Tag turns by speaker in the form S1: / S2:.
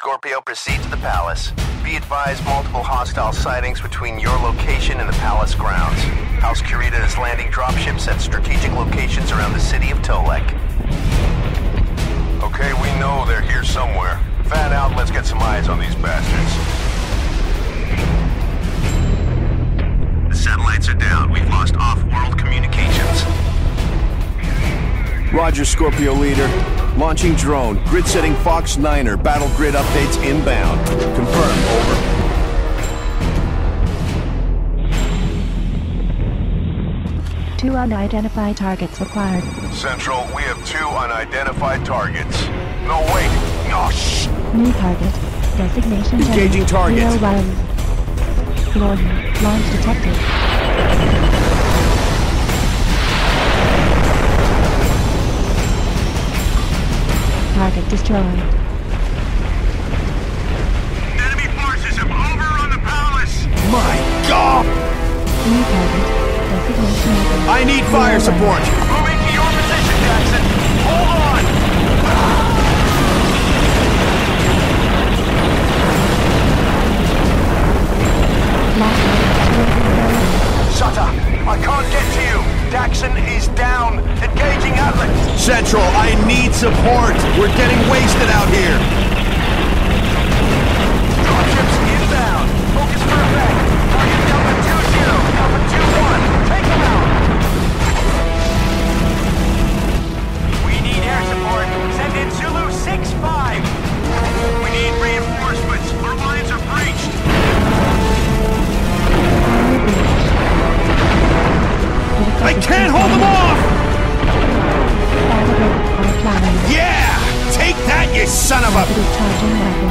S1: Scorpio, proceed to the palace. Be advised multiple hostile sightings between your location and the palace grounds. House Kurita is landing dropships at strategic locations around the city of Tolek.
S2: Okay, we know they're here somewhere. Fan out, let's get some eyes on these bastards.
S3: Roger, Scorpio leader. Launching drone. Grid setting Fox 9er. Battle grid updates inbound. Confirmed, over.
S4: Two unidentified targets required.
S2: Central, we have two unidentified targets. No, wait! No, shh!
S4: New target. Designation
S3: Engaging target.
S4: Zero one. Warning. Launch detected. Destroyed.
S2: Enemy forces have overrun the palace!
S3: My God!
S4: New target. Designation.
S3: I need fire support!
S2: I
S3: need support! We're getting wasted out here! Son of a...